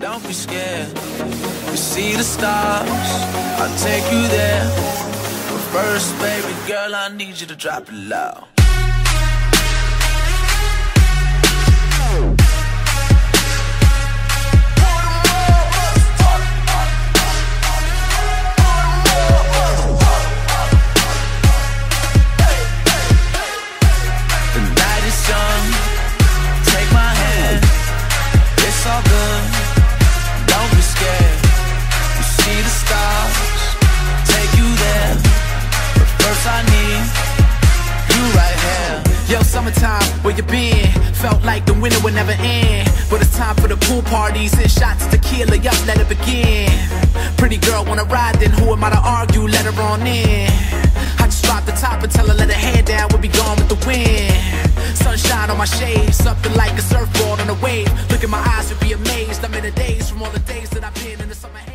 Don't be scared. We see the stars. I'll take you there. But first, baby girl, I need you to drop it low. The night is young. Take my hand. It's all good. Yo, summertime, where you been? Felt like the winter would never end. But it's time for the pool parties and shots to tequila, yup, let it begin. Pretty girl wanna ride, then who am I to argue? Let her on in. I just drop the top and tell her let her head down, we'll be gone with the wind. Sunshine on my shades, something like a surfboard on a wave. Look in my eyes, you'll be amazed. I'm in the days from all the days that I've been in the summer.